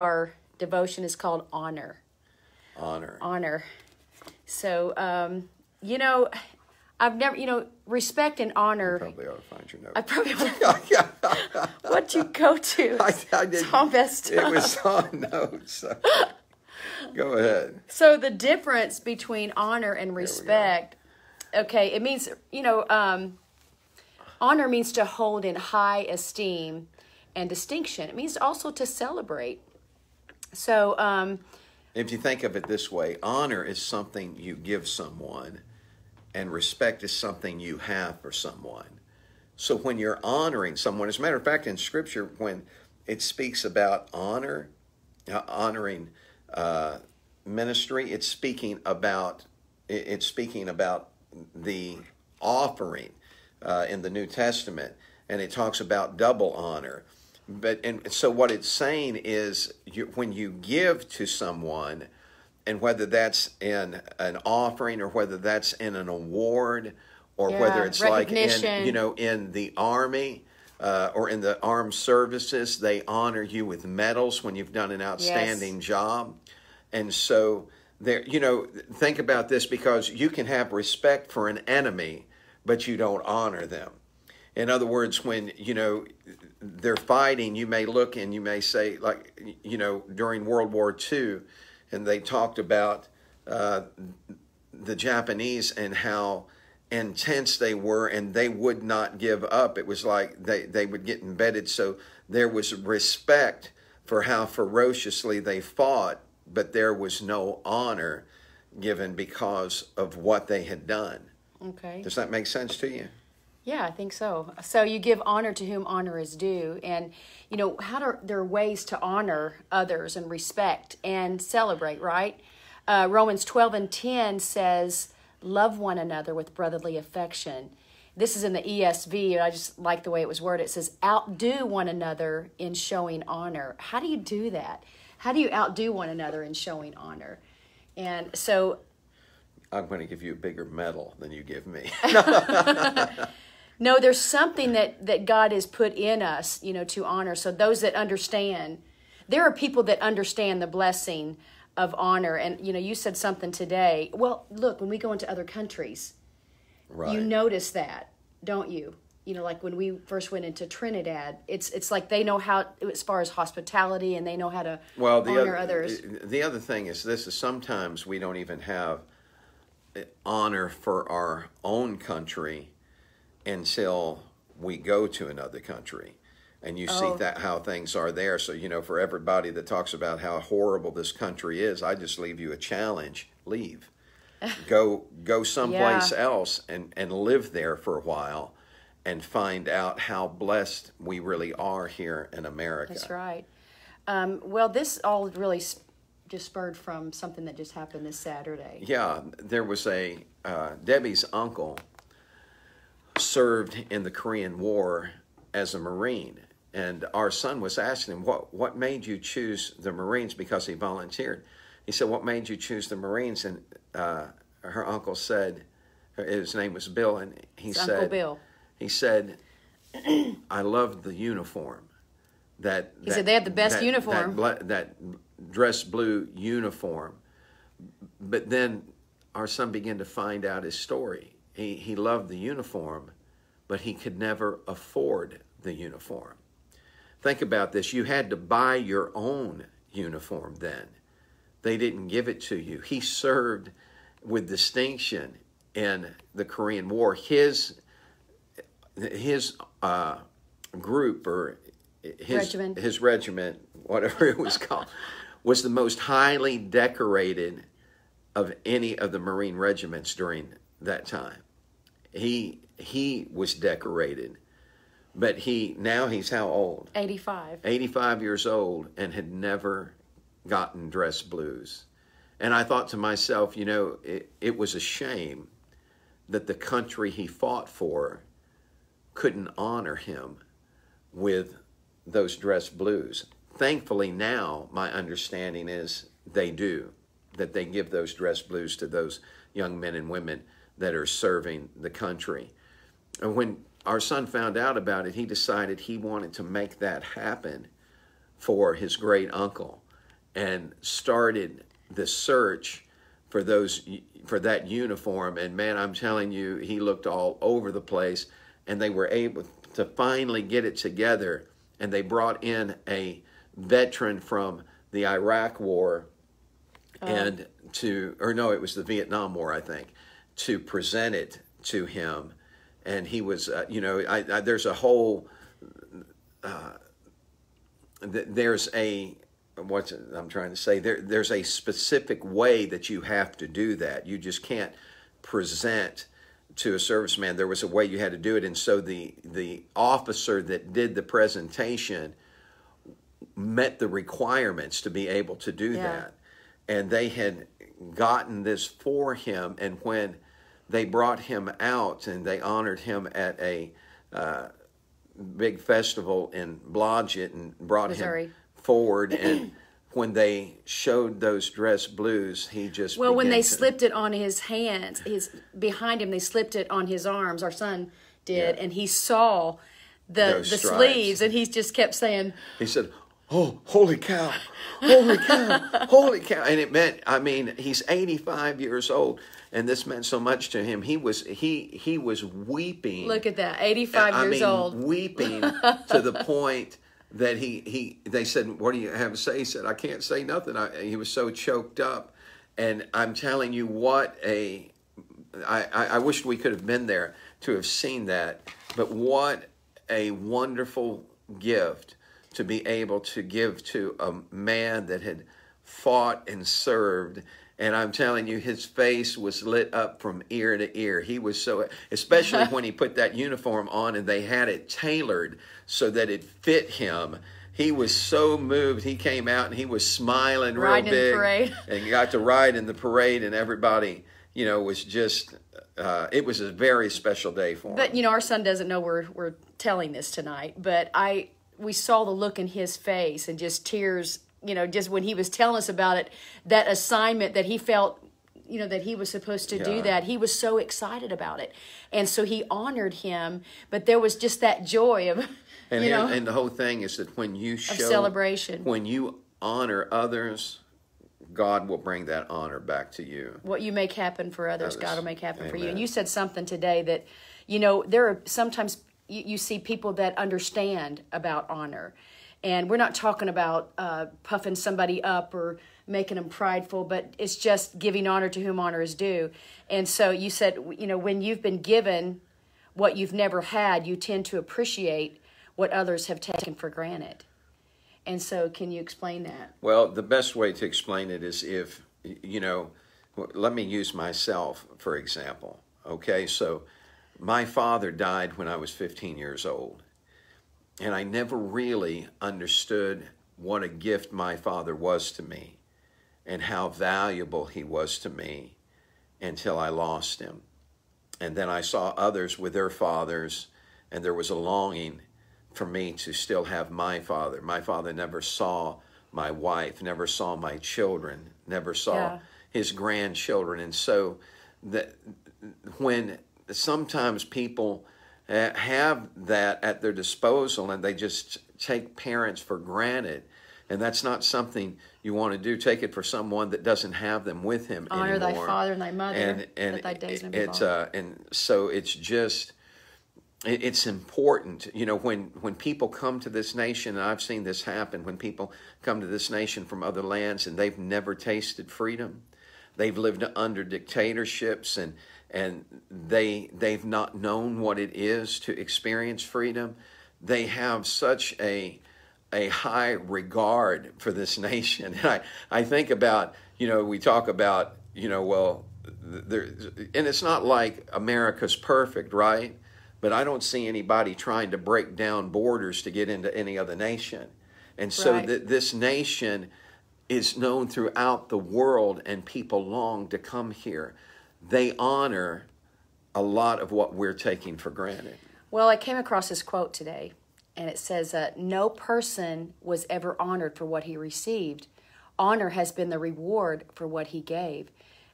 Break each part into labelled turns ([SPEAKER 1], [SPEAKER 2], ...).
[SPEAKER 1] our devotion is called honor.
[SPEAKER 2] Honor.
[SPEAKER 1] Honor. So, um, you know, I've never, you know, respect and honor.
[SPEAKER 2] Probably ought to find your note.
[SPEAKER 1] I probably ought What'd you go to?
[SPEAKER 2] I, I did.
[SPEAKER 1] It's all messed
[SPEAKER 2] It was on notes. So. Go ahead.
[SPEAKER 1] So the difference between honor and respect, okay, it means you know, um, honor means to hold in high esteem and distinction. It means also to celebrate. So, um,
[SPEAKER 2] If you think of it this way, honor is something you give someone, and respect is something you have for someone. So when you're honoring someone, as a matter of fact, in Scripture, when it speaks about honor, uh, honoring uh, ministry, it's speaking about it's speaking about the offering uh, in the New Testament, and it talks about double honor. But and so what it's saying is, you, when you give to someone, and whether that's in an offering or whether that's in an award or
[SPEAKER 1] Yeah,
[SPEAKER 2] whether it's like in you know in the army uh, or in the armed services, they honor you with medals when you've done an outstanding job. And so there, you know, think about this because you can have respect for an enemy, but you don't honor them. In other words, when you know they're fighting, you may look and you may say, like you know, during World War II, and they talked about uh, the Japanese and how intense they were, and they would not give up. It was like they they would get embedded. So there was respect for how ferociously they fought, but there was no honor given because of what they had done.
[SPEAKER 1] okay.
[SPEAKER 2] Does that make sense to you?
[SPEAKER 1] Yeah, I think so. So you give honor to whom honor is due, and you know how do, there are ways to honor others and respect and celebrate. Right? Uh, Romans twelve and ten says, "Love one another with brotherly affection." This is in the ESV, and I just like the way it was worded. It says, "Outdo one another in showing honor." How do you do that? How do you outdo one another in showing honor? And so
[SPEAKER 2] I'm going to give you a bigger medal than you give me.
[SPEAKER 1] No, there's something that that God has put in us, you know, to honor. So those that understand, there are people that understand the blessing of honor. And you know, you said something today. Well, look, when we go into other countries,
[SPEAKER 2] right.
[SPEAKER 1] you notice that, don't you? You know, like when we first went into Trinidad, it's it's like they know how as far as hospitality and they know how to
[SPEAKER 2] well, the
[SPEAKER 1] honor
[SPEAKER 2] other,
[SPEAKER 1] others.
[SPEAKER 2] The other thing is this: is sometimes we don't even have eh, honor for our own country until we go to another country and you
[SPEAKER 1] Oh.
[SPEAKER 2] see that how things are there so you know for everybody that talks about how horrible this country is i just leave you a challenge leave go go someplace
[SPEAKER 1] Yeah.
[SPEAKER 2] else and and live there for a while and find out how blessed we really are here in america
[SPEAKER 1] That's right. Um, well, this all really s- just spurred from something that just happened this Saturday.
[SPEAKER 2] Yeah, there was a uh, Debbie's uncle served in the Korean War as a Marine, and our son was asking him, "What what made you choose the Marines?" Because he volunteered. He said, "What made you choose the Marines?" And uh, her uncle said, his name was Bill, and he
[SPEAKER 1] It's
[SPEAKER 2] said,
[SPEAKER 1] Uncle Bill.
[SPEAKER 2] he said, "I loved the uniform." That
[SPEAKER 1] He said they had the best
[SPEAKER 2] that-
[SPEAKER 1] uniform.
[SPEAKER 2] That, that dress blue uniform. But then our son began to find out his story. He he loved the uniform, but he could never afford the uniform. Think about this: you had to buy your own uniform then. They didn't give it to you. He served with distinction in the Korean War. His his uh, group or his
[SPEAKER 1] Regiment.
[SPEAKER 2] his regiment, whatever it was called, was the most highly decorated of any of the Marine regiments during that time. He he was decorated, but he now he's how old?
[SPEAKER 1] 85.
[SPEAKER 2] 85 years old and had never gotten dress blues. And I thought to myself, you know, it, it was a shame that the country he fought for couldn't honor him with those dress blues. Thankfully, now my understanding is they do, that they give those dress blues to those young men and women that are serving the country. And when our son found out about it, he decided he wanted to make that happen for his great uncle. and started the search for those for that uniform. And man, I'm telling you, he looked all over the place, and they were able to finally get it together. And they brought in a veteran from the Iraq War, oh. and to or no, it was the Vietnam War, I think, to present it to him, and he was, uh, you know, I, I, there's a whole, uh, th- there's a what's I'm trying to say there there's a specific way that you have to do that. You just can't present to a serviceman. There was a way you had to do it, and so the the officer that did the presentation met the requirements to be able to do yeah. that, and they had gotten this for him. And when they brought him out and they honored him at a uh, big festival in Blodgett and brought Missouri. him forward and when they showed those dress blues he just
[SPEAKER 1] well when they to, slipped it on his hands his behind him they slipped it on his arms our son did yeah. and he saw the the sleeves and he just kept saying
[SPEAKER 2] he said oh holy cow. Holy cow. Holy cow. And it meant i mean he's 85 years old and this meant so much to him. He was he he was weeping.
[SPEAKER 1] Look at that. 85 I years
[SPEAKER 2] mean,
[SPEAKER 1] old.
[SPEAKER 2] weeping to the point that he he they said what do you have to say? He said i can't say nothing. I, he was so choked up. And i'm telling you what a I, I, I wish we could have been there to have seen that. But what a wonderful gift to be able to give to a man that had fought and served and I'm telling you, his face was lit up from ear to ear. He was so, especially when he put that uniform on and they had it tailored so that it fit him. He was so moved. He came out and he was smiling Riding real big, and got to ride in the parade, and everybody, you know, was just. Uh, it was a very special day for him.
[SPEAKER 1] But you know, our son doesn't know we're we're telling this tonight. But I, we saw the look in his face and just tears you know, just when he was telling us about it, that assignment that he felt, you know, that he was supposed to yeah. do that, he was so excited about it. And so he honored him, but there was just that joy of,
[SPEAKER 2] and,
[SPEAKER 1] you know,
[SPEAKER 2] and the whole thing is that when you show
[SPEAKER 1] celebration,
[SPEAKER 2] when you honor others, God will bring that honor back to you.
[SPEAKER 1] What you make happen for others, others. God will make happen Amen. for you. And you said something today that, you know, there are sometimes you, you see people that understand about honor and we're not talking about uh, puffing somebody up or making them prideful, but it's just giving honor to whom honor is due. And so you said, you know, when you've been given what you've never had, you tend to appreciate what others have taken for granted. And so, can you explain that?
[SPEAKER 2] Well, the best way to explain it is if, you know, let me use myself for example. Okay, so my father died when I was 15 years old. And I never really understood what a gift my father was to me and how valuable he was to me until I lost him. And then I saw others with their fathers, and there was a longing for me to still have my father. My father never saw my wife, never saw my children, never saw yeah. his grandchildren. And so that when sometimes people uh, have that at their disposal and they just take parents for granted. And that's not something you want to do. Take it for someone that doesn't have them with him
[SPEAKER 1] Honor
[SPEAKER 2] anymore.
[SPEAKER 1] thy father and thy mother. And and thy days
[SPEAKER 2] it's uh, and so it's just it's important you know when when people come to this nation and i've seen this happen when people come to this nation from other lands and they've never tasted freedom they've lived under dictatorships and and they they've not known what it is to experience freedom. They have such a a high regard for this nation. And I, I think about, you know, we talk about, you know, well, there, and it's not like America's perfect, right? But I don't see anybody trying to break down borders to get into any other nation. And so right. th- this nation is known throughout the world, and people long to come here they honor a lot of what we're taking for granted.
[SPEAKER 1] Well, I came across this quote today, and it says, uh, No person was ever honored for what he received. Honor has been the reward for what he gave.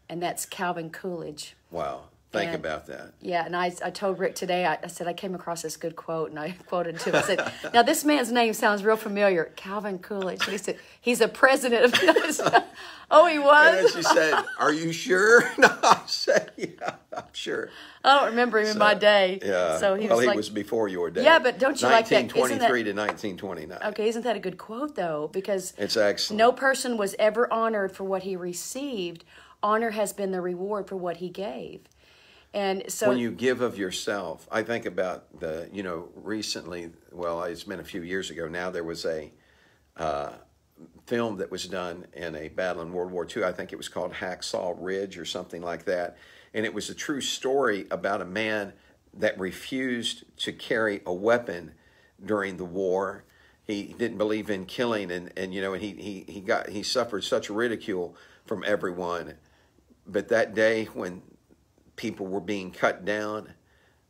[SPEAKER 1] And that's Calvin Coolidge.
[SPEAKER 2] Wow. Think
[SPEAKER 1] And-
[SPEAKER 2] about that.
[SPEAKER 1] Yeah, and I, I told Rick today, I, I said I came across this good quote, and I quoted to him. I said, "Now this man's name sounds real familiar, Calvin Coolidge." And he said, "He's a president of." oh, he
[SPEAKER 2] And
[SPEAKER 1] was.
[SPEAKER 2] she said, "Are you sure?" No, I said, "Yeah, I'm sure."
[SPEAKER 1] I don't remember him in my day.
[SPEAKER 2] Yeah.
[SPEAKER 1] So he
[SPEAKER 2] well,
[SPEAKER 1] was
[SPEAKER 2] he
[SPEAKER 1] like,
[SPEAKER 2] was before your day.
[SPEAKER 1] Yeah, but don't you like that-
[SPEAKER 2] 1923 to 1929.
[SPEAKER 1] "Okay, isn't that a good quote though?" Because
[SPEAKER 2] It's excellent.
[SPEAKER 1] no person was ever honored for what he received. Honor has been the reward for what he gave. And so
[SPEAKER 2] when you give of yourself, I think about the, you know, recently, well, it's been a few years ago now, there was a uh, film that was done in a battle in World War II. I think it was called Hacksaw Ridge or something like that. And it was a true story about a man that refused to carry a weapon during the war. He didn't believe in killing, and, and you know, and he, he, he got he suffered such ridicule from everyone. But that day when people were being cut down,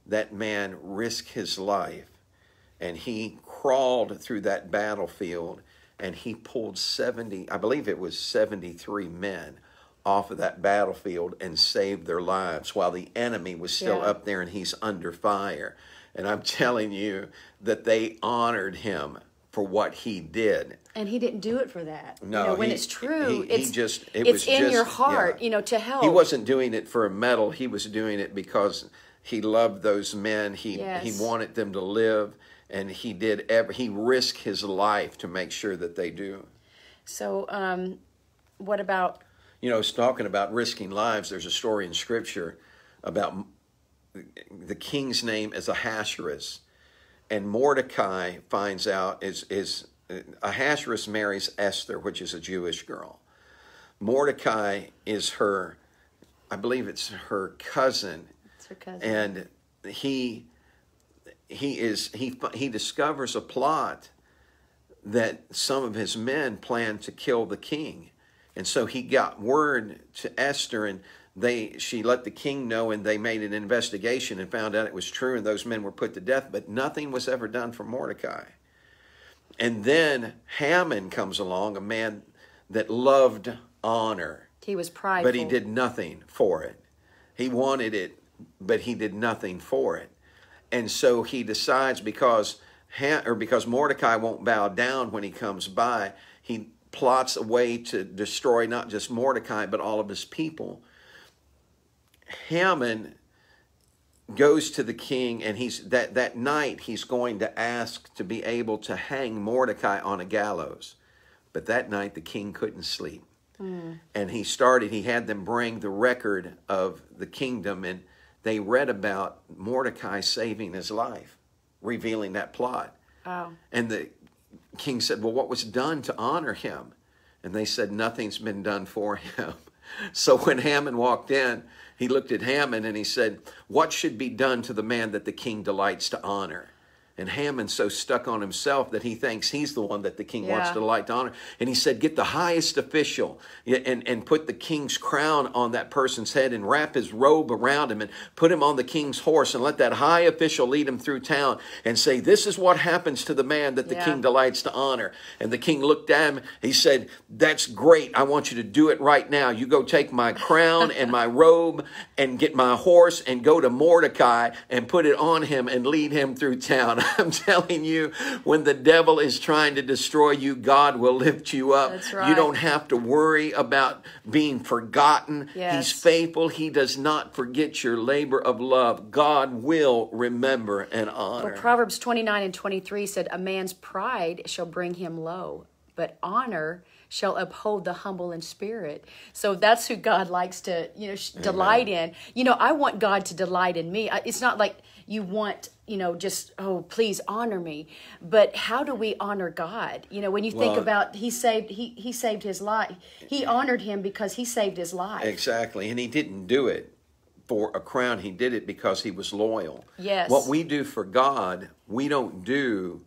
[SPEAKER 2] that man risked his life and he crawled through that battlefield and he pulled 70, I believe it was 73 men off of that battlefield and saved their lives while the enemy was still
[SPEAKER 1] Yeah.
[SPEAKER 2] up there and he's under fire. And I'm telling you that they honored him for what he did.
[SPEAKER 1] and he didn't do it for that.
[SPEAKER 2] No,
[SPEAKER 1] you know, when
[SPEAKER 2] he-
[SPEAKER 1] it's true,
[SPEAKER 2] he- he
[SPEAKER 1] it's
[SPEAKER 2] just- it
[SPEAKER 1] it's
[SPEAKER 2] was
[SPEAKER 1] in your heart,
[SPEAKER 2] yeah.
[SPEAKER 1] you know, to help.
[SPEAKER 2] He wasn't doing it for a medal. He was doing it because he loved those men. He
[SPEAKER 1] Yes.
[SPEAKER 2] he wanted them to live, and he did. Every, he risked his life to make sure that they do.
[SPEAKER 1] So, um, what about
[SPEAKER 2] You know, talking about risking lives. There's a story in Scripture about the king's name is Ahasuerus, and Mordecai finds out is is uh, Ahasuerus marries Esther, which is a Jewish girl. Mordecai is her, I believe it's her cousin,
[SPEAKER 1] it's her cousin?
[SPEAKER 2] and he he is he he discovers a plot that some of his men plan to kill the king and so he got word to Esther and they she let the king know and they made an investigation and found out it was true and those men were put to death but nothing was ever done for Mordecai and then Haman comes along a man that loved honor
[SPEAKER 1] he was prideful.
[SPEAKER 2] but he did nothing for it. He wanted it, but he did nothing for it. And so he decides because Ha- or because Mordecai won't bow down when he comes by, he plots a way to destroy not just Mordecai but all of his people. Haman goes to the king and he's that that night he's going to ask to be able to hang Mordecai on a gallows. But that night the king couldn't sleep. Hmm. And he started he had them bring the record of the kingdom and they read about mordecai saving his life revealing that plot.
[SPEAKER 1] Wow.
[SPEAKER 2] and the king said well what was done to honor him? And they said nothing's been done for him. So when haman walked in he looked at haman and he said what should be done to the man that the king delights to honor and Haman's so stuck on himself that he thinks he's the one that the king wants to delight to honor. And he said, Get the highest official and, and put the king's crown on that person's head and wrap his robe around him and put him on the king's horse and let that high official lead him through town and say, This is what happens to the man that the
[SPEAKER 1] Yeah.
[SPEAKER 2] king delights to honor. And the king looked at him. He said, That's great. I want you to do it right now. You go take my crown and my robe and get my horse and go to Mordecai and put it on him and lead him through town. I'm telling you, when the devil is trying to destroy you, God will lift you up.
[SPEAKER 1] That's
[SPEAKER 2] You don't have to worry about being forgotten.
[SPEAKER 1] Yes.
[SPEAKER 2] He's faithful. He does not forget your labor of love. God will remember and honor.
[SPEAKER 1] Well, Proverbs 29 and 23 said, A man's pride shall bring him low, but honor shall uphold the humble in spirit. So that's who God likes to, you know, sh- delight in. You know, I want God to delight in me. I- It's not like you want, you know, just, oh, please honor me. But how do we honor God? You know, when you think about he saved he he saved his life. He honored him because he saved his life.
[SPEAKER 2] Exactly. And he didn't do it for a crown. He did it because he was loyal.
[SPEAKER 1] Yes.
[SPEAKER 2] What we do for God, we don't do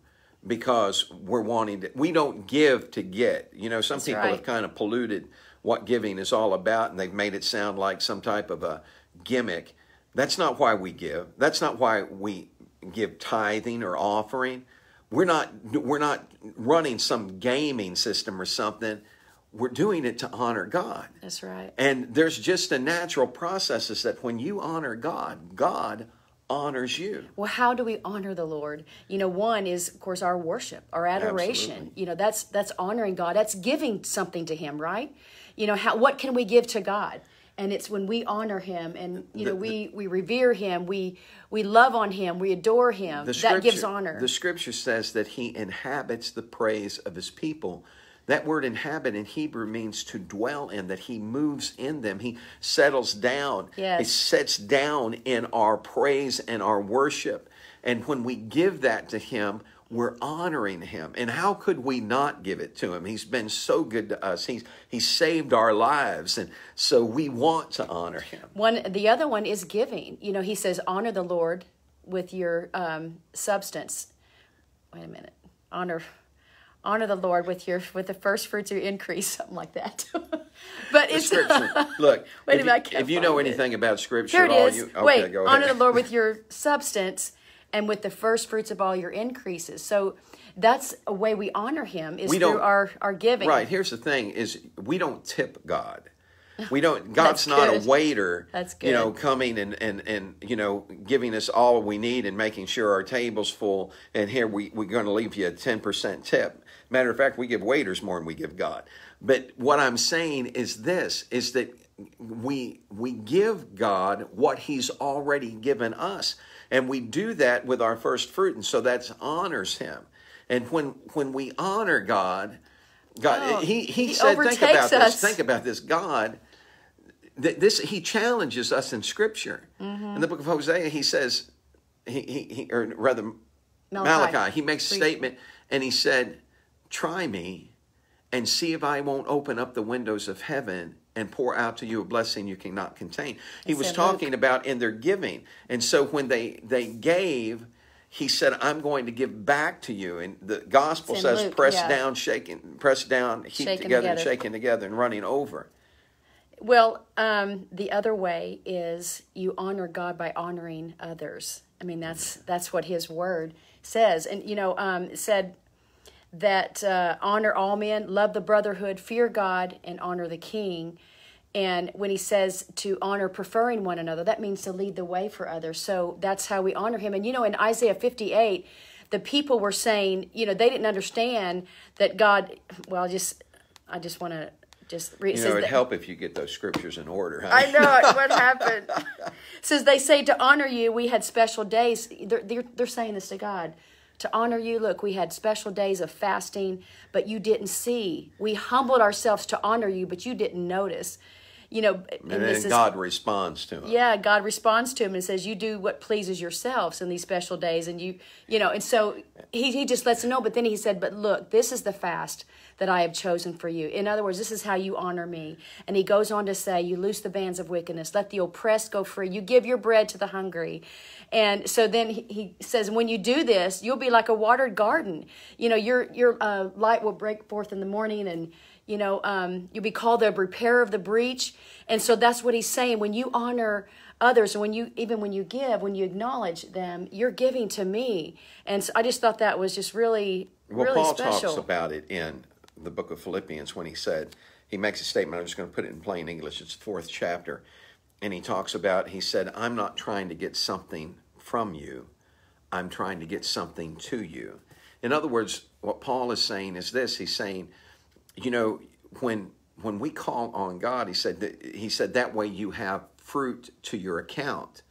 [SPEAKER 2] because we're wanting to, we don't give to get. You know, some
[SPEAKER 1] That's
[SPEAKER 2] people
[SPEAKER 1] right.
[SPEAKER 2] have kind of polluted what giving is all about and they've made it sound like some type of a gimmick. That's not why we give. That's not why we give tithing or offering. We're not we're not running some gaming system or something. we're doing it to honor God.
[SPEAKER 1] That's right.
[SPEAKER 2] And there's just a natural process is that when you honor God, God honors you.
[SPEAKER 1] Well, how do we honor the Lord? You know, one is of course our worship, our adoration.
[SPEAKER 2] Absolutely.
[SPEAKER 1] You know, that's that's honoring God. That's giving something to him, right? You know, how what can we give to God? And it's when we honor him and you know,
[SPEAKER 2] The-
[SPEAKER 1] we we revere him, we we love on him, we adore him. That gives honor.
[SPEAKER 2] The scripture says that he inhabits the praise of his people. That word inhabit in Hebrew means to dwell in, that he moves in them. He settles down.
[SPEAKER 1] Yes.
[SPEAKER 2] He sets down in our praise and our worship. And when we give that to him, we're honoring him. And how could we not give it to him? He's been so good to us. He's he's saved our lives. And so we want to honor him.
[SPEAKER 1] One, the other one is giving. You know, he says, honor the Lord with your um, substance. Wait a minute. Honor, honor the Lord with your with the first fruits of your increase, something like that. but
[SPEAKER 2] The
[SPEAKER 1] it's
[SPEAKER 2] scripture. Look,
[SPEAKER 1] Wait a
[SPEAKER 2] if,
[SPEAKER 1] minute, I
[SPEAKER 2] you, if you know
[SPEAKER 1] find it.
[SPEAKER 2] anything about scripture
[SPEAKER 1] here
[SPEAKER 2] at
[SPEAKER 1] it
[SPEAKER 2] all,
[SPEAKER 1] is.
[SPEAKER 2] you okay,
[SPEAKER 1] Wait, honor the Lord with your substance and with the first fruits of all your increases. So that's a way we honor Him is
[SPEAKER 2] We
[SPEAKER 1] through our our giving.
[SPEAKER 2] Right. Here's the thing: is we don't tip God. We don't. God's not
[SPEAKER 1] good.
[SPEAKER 2] a waiter.
[SPEAKER 1] That's good.
[SPEAKER 2] You know, coming and and and you know, giving us all we need and making sure our table's full. And here we we're going to leave you a ten percent tip. Matter of fact, we give waiters more than we give God. But what I'm saying is this: is that we we give God what He's already given us, and we do that with our first fruit, and so that honors Him. And when when we honor God, God,
[SPEAKER 1] Oh,
[SPEAKER 2] he, he,
[SPEAKER 1] he
[SPEAKER 2] said, think about this. Think about this. God, th- this he challenges us in Scripture.
[SPEAKER 1] Mm-hmm.
[SPEAKER 2] In the book of Hosea, he says, he, he, he or rather,
[SPEAKER 1] Malachi.
[SPEAKER 2] Malachi. He makes a statement, and he said, "Try me, and see if I won't open up the windows of heaven." And pour out to you a blessing you cannot contain. He was
[SPEAKER 1] in Luke.
[SPEAKER 2] talking about in their giving, and so when they they gave, he said, "I'm going to give back to you." And the gospel says,
[SPEAKER 1] Luke,
[SPEAKER 2] "Press
[SPEAKER 1] yeah.
[SPEAKER 2] down, shaking, press down, heap
[SPEAKER 1] Shaken
[SPEAKER 2] together, and
[SPEAKER 1] together.
[SPEAKER 2] shaken together, and running over."
[SPEAKER 1] Well, um, the other way is you honor God by honoring others. I mean, that's that's what His Word says, and you know, um, it said that uh, honor all men, love the brotherhood, fear God, and honor the King. And when He says to honor, preferring one another, that means to lead the way for others. So that's how we honor Him. And you know, in Isaiah fifty-eight, the people were saying, you know, they didn't understand that God. Well, just I just want to just read. it
[SPEAKER 2] You know, it'd help if you get those scriptures in order. Huh?
[SPEAKER 1] I know what happened. Says they say to honor you, we had special days. They're, they're, they're saying this to God. To honor you, look, we had special days of fasting, but you didn't see. We humbled ourselves to honor you, but you didn't notice. You know, and,
[SPEAKER 2] And
[SPEAKER 1] this
[SPEAKER 2] then
[SPEAKER 1] is
[SPEAKER 2] God responds to him.
[SPEAKER 1] yeah, God responds to him and says, "You do what pleases yourselves in these special days." And you, you know, and so he he just lets him know. But then he said, "But look, this is the fast that I have chosen for you. In other words, this is how you honor me." And he goes on to say, "You loose the bands of wickedness, let the oppressed go free. You give your bread to the hungry." And so then he, he says, "When you do this, you'll be like a watered garden. You know, your your uh, light will break forth in the morning and." You know um, you'll be called the repairer of the breach and so that's what he's saying when you honor others and when you even when you give when you acknowledge them you're giving to me and so i just thought that was just really
[SPEAKER 2] Well,
[SPEAKER 1] really
[SPEAKER 2] Paul
[SPEAKER 1] special
[SPEAKER 2] talks about it in the book of Philippians when he said, he makes a statement. I'm just going to put it in plain English. It's the fourth chapter. And he talks about, he said, I'm not trying to get something from you, I'm trying to get something to you. In other words, what Paul is saying is this he's saying, you know, when when we call on God, he said that he said that way you have fruit to your account.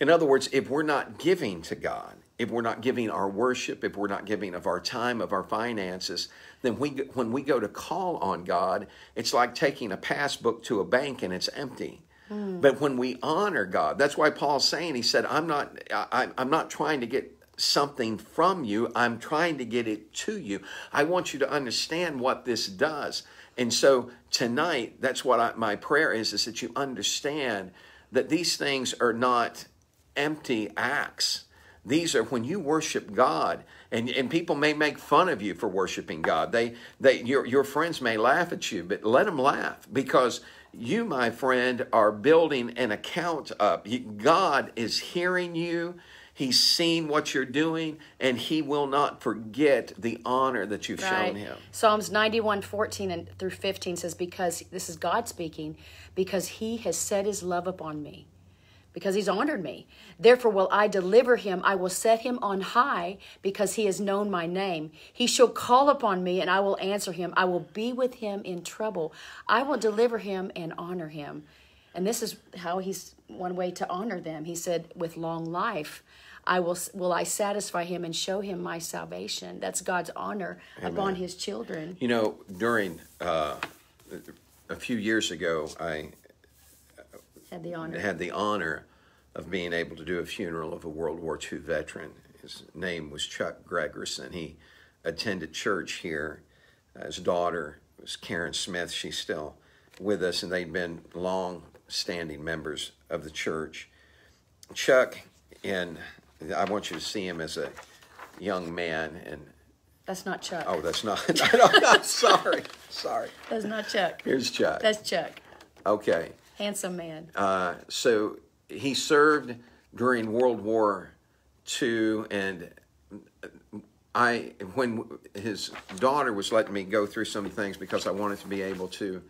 [SPEAKER 2] In other words, if we're not giving to God, if we're not giving our worship, if we're not giving of our time, of our finances, then we when we go to call on God, it's like taking a passbook to a bank and it's empty. Hmm. But when we honor God, that's why Paul's saying he said, "I'm not I, I'm not trying to get something from you. I'm trying to get it to you. I want you to understand what this does." And so tonight, that's what I, my prayer is: is that you understand that these things are not empty acts. These are when you worship God, and, and people may make fun of you for worshiping God. They, they, your, your friends may laugh at you, but let them laugh because you, my friend, are building an account up. God is hearing you. He's seen what you're doing, and he will not forget the honor that you've
[SPEAKER 1] Right.
[SPEAKER 2] shown him.
[SPEAKER 1] Psalms 91, 14 and through 15 says, Because this is God speaking, because he has set his love upon me, because he's honored me. Therefore will I deliver him. I will set him on high, because he has known my name. He shall call upon me, and I will answer him. I will be with him in trouble. I will deliver him and honor him. And this is how he's one way to honor them. He said, With long life. I will will I satisfy him and show him my salvation. That's God's honor upon his children.
[SPEAKER 2] You know, during uh, a few years ago, I
[SPEAKER 1] Had the honor.
[SPEAKER 2] had the honor of being able to do a funeral of a World War II veteran. His name was Chuck Gregerson. He attended church here. His daughter was Karen Smith. She's still with us, and they'd been long standing members of the church. Chuck, and I want you to see him as a young man, and
[SPEAKER 1] That's not Chuck.
[SPEAKER 2] oh, that's not, no, no, sorry, sorry.
[SPEAKER 1] That's not Chuck.
[SPEAKER 2] Here's Chuck.
[SPEAKER 1] That's Chuck.
[SPEAKER 2] Okay.
[SPEAKER 1] Handsome man.
[SPEAKER 2] Uh, so he served during World War II, and I, when his daughter was letting me go through some things because I wanted to be able to,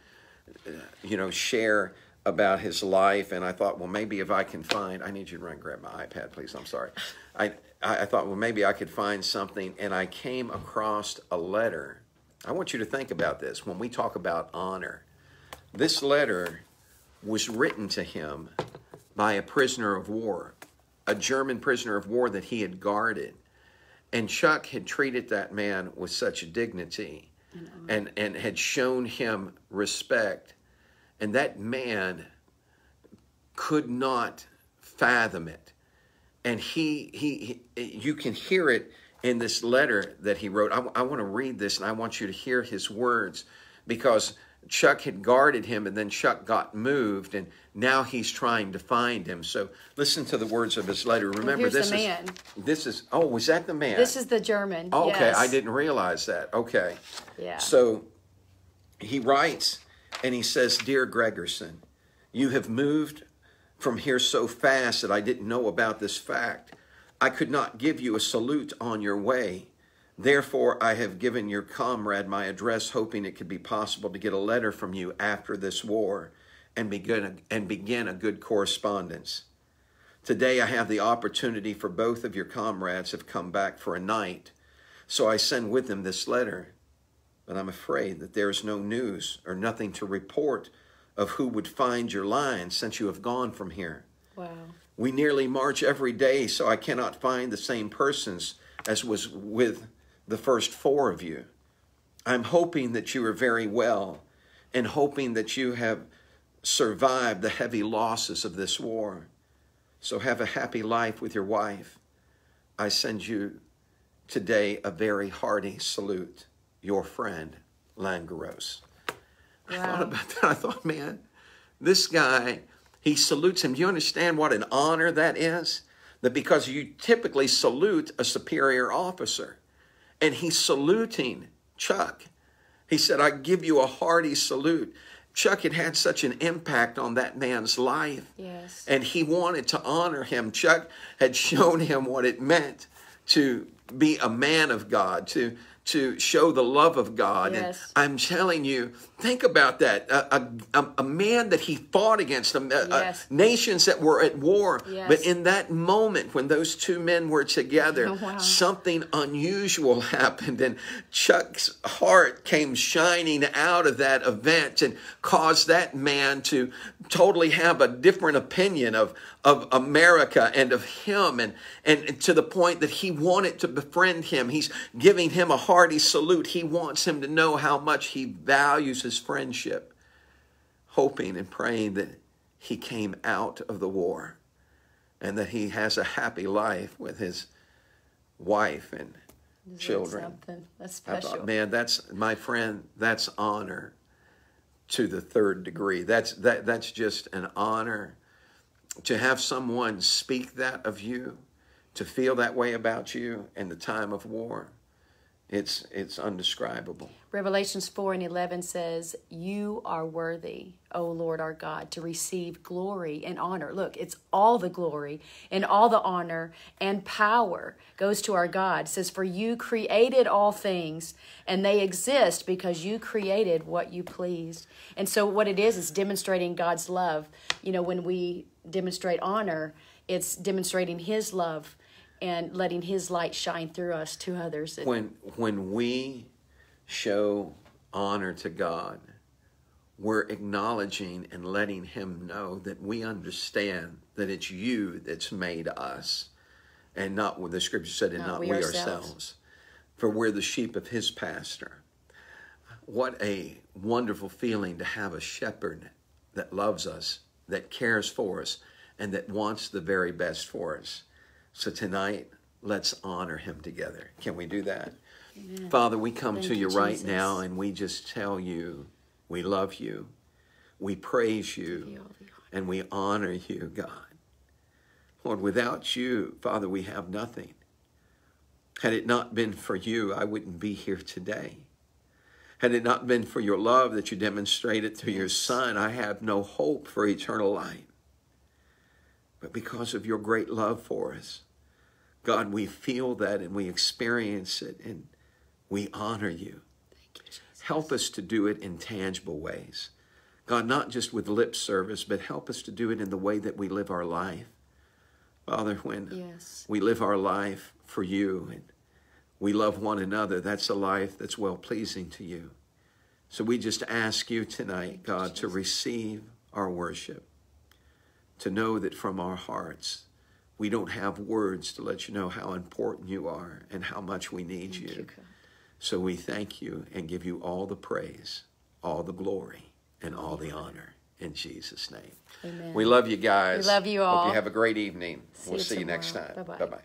[SPEAKER 2] uh, you know, share about his life, and I thought, well, maybe if I can find, I need you to run and grab my iPad, please. I'm sorry. I, I thought, well, maybe I could find something, and I came across a letter. I want you to think about this when we talk about honor. This letter was written to him by a prisoner of war, a German prisoner of war that he had guarded. And Chuck had treated that man with such dignity and, and had shown him respect. And that man could not fathom it. And he, he, he you can hear it in this letter that he wrote. I, I want to read this and I want you to hear his words because Chuck had guarded him and then Chuck got moved and now he's trying to find him. So listen to the words of his letter. Remember, this
[SPEAKER 1] the
[SPEAKER 2] is this is oh, was that the man?
[SPEAKER 1] This is the German.
[SPEAKER 2] Oh, okay,
[SPEAKER 1] yes.
[SPEAKER 2] I didn't realize that. Okay.
[SPEAKER 1] Yeah.
[SPEAKER 2] So he writes and he says, Dear Gregerson, you have moved from here so fast that I didn't know about this fact. I could not give you a salute on your way. Therefore, I have given your comrade my address, hoping it could be possible to get a letter from you after this war and begin a, and begin a good correspondence. Today, I have the opportunity for both of your comrades have come back for a night, so I send with them this letter. But I'm afraid that there is no news or nothing to report of who would find your line since you have gone from here.
[SPEAKER 1] Wow.
[SPEAKER 2] We nearly march every day, so I cannot find the same persons as was with the first four of you. I'm hoping that you are very well and hoping that you have survived the heavy losses of this war. So have a happy life with your wife. I send you today a very hearty salute. Your friend, Langaros. I thought about that. I thought, man, this guy, he salutes him. Do you understand what an honor that is? That because you typically salute a superior officer, and he's saluting Chuck. He said, I give you a hearty salute. Chuck had had such an impact on that man's life.
[SPEAKER 1] Yes.
[SPEAKER 2] And he wanted to honor him. Chuck had shown him what it meant to be a man of God, to to show the love of God.
[SPEAKER 1] Yes.
[SPEAKER 2] And I'm telling you, think about that. A, a, a- man that he fought against, a, a-
[SPEAKER 1] Yes.
[SPEAKER 2] nations that were at war.
[SPEAKER 1] Yes.
[SPEAKER 2] But in that moment when those two men were together,
[SPEAKER 1] Oh, wow.
[SPEAKER 2] something unusual happened. And Chuck's heart came shining out of that event and caused that man to totally have a different opinion of, of America and of him. And, and to the point that he wanted to befriend him. He's giving him a hearty salute. He wants him to know how much he values his friendship, hoping and praying that he came out of the war and that he has a happy life with his wife and
[SPEAKER 1] Isn't
[SPEAKER 2] children.
[SPEAKER 1] Something that's special.
[SPEAKER 2] thought, man, that's my friend. That's honor to the third degree. That's that. That's just an honor to have someone speak that of you, to feel that way about you in the time of war. It's it's undescribable.
[SPEAKER 1] Revelations 4 and 11 says, You are worthy, O Lord our God, to receive glory and honor. Look, it's all the glory and all the honor and power goes to our God. It says, For you created all things, and they exist because you created what you pleased. And so, what it is, is demonstrating God's love. You know, when we demonstrate honor, it's demonstrating His love and letting his light shine through us to others.
[SPEAKER 2] When when we show honor to God, we're acknowledging and letting him know that we understand that it's you that's made us and not what the scripture said and not, not we, we ourselves. ourselves. For we're the sheep of his pasture. What a wonderful feeling to have a shepherd that loves us, that cares for us, and that wants the very best for us. So tonight, let's honor him together. Can we do that? Amen. Father, we come Thank to you, you right now and we just tell you we love you, we praise you, and we honor you, God. Lord, without you, Father, we have nothing. Had it not been for you, I wouldn't be here today. Had it not been for your love that you demonstrated through your Son, I have no hope for eternal life. But because of your great love for us, God, we feel that and we experience it and we honor you. you help us to do it in tangible ways. God, not just with lip service, but help us to do it in the way that we live our life. Father, when yes. we live our life for you and we love one another, that's a life that's well pleasing to you. So we just ask you tonight, God, to receive our worship to know that from our hearts, we don't have words to let you know how important you are and how much we need you. you so we thank you and give you all the praise, all the glory, and all the honor in Jesus' name. Amen. We love you guys.
[SPEAKER 1] We love you all.
[SPEAKER 2] Hope you have a great evening. See we'll see you next time. Bye bye.